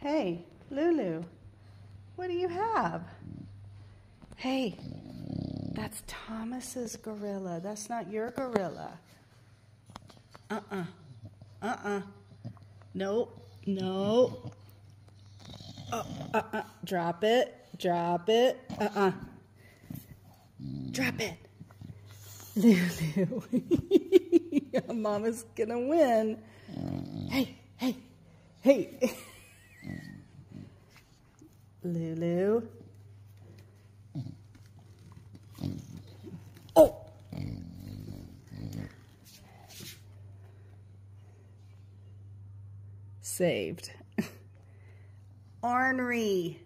Hey, Lulu, what do you have? Hey, that's Thomas's gorilla. That's not your gorilla. Uh-uh. Uh-uh. No, No. Oh, uh, uh-uh. Drop it. Drop it. Uh-uh. Drop it. Lulu. Mama's gonna win. Hey, hey, hey. Lulu. Oh! Saved. Ornery.